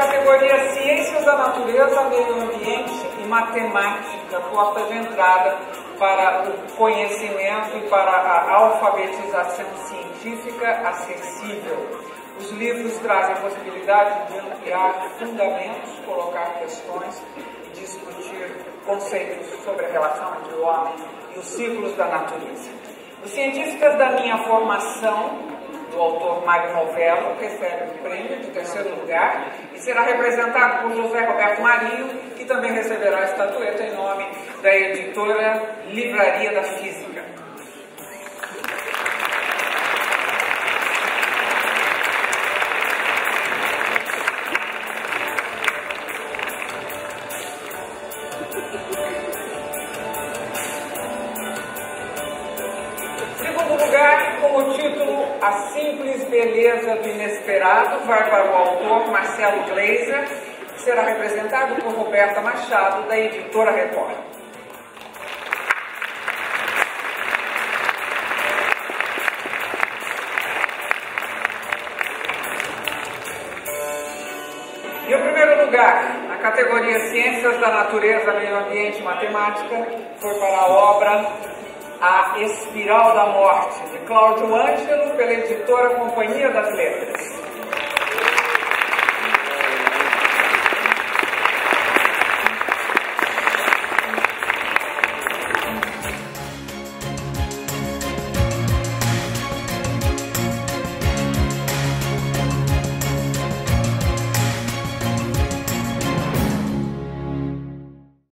categoria Ciências da Natureza, Meio Ambiente e Matemática, porta de entrada para o conhecimento e para a alfabetização científica acessível. Os livros trazem a possibilidade de ampliar fundamentos, colocar questões e discutir conceitos sobre a relação entre o homem e os ciclos da natureza. Os cientistas da minha formação do autor Mário Novello, recebe o prêmio de terceiro lugar e será representado por José Roberto Marinho, que também receberá a estatueta em nome da editora Livraria da Física. Segundo lugar, com o título A Simples Beleza do Inesperado, vai para o autor Marcelo Gleiser, que será representado por Roberta Machado, da editora Record. E o primeiro lugar, na categoria Ciências da Natureza, Meio Ambiente e Matemática, foi para a obra A Espiral da Morte, de Cláudio Ângelo, pela editora Companhia das Letras.